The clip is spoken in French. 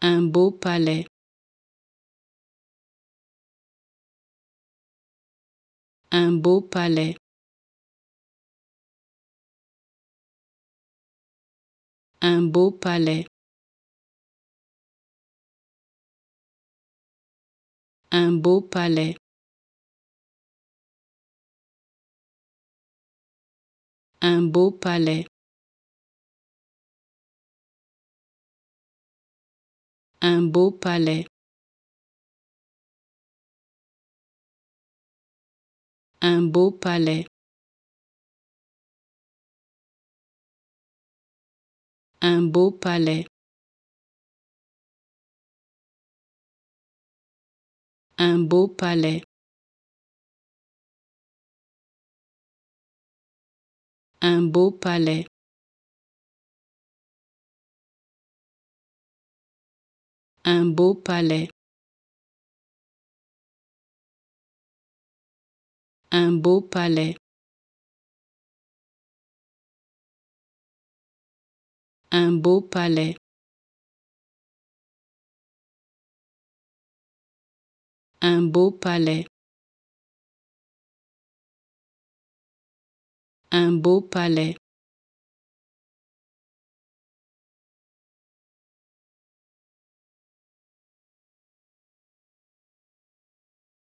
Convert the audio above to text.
Un beau palais. Un beau palais. Un beau palais. Un beau palais. Un beau palais. Un beau palais. Un beau palais. Un beau palais. Un beau palais. Un beau palais. Un beau palais. Un beau palais. Un beau palais. Un beau palais. Un beau palais.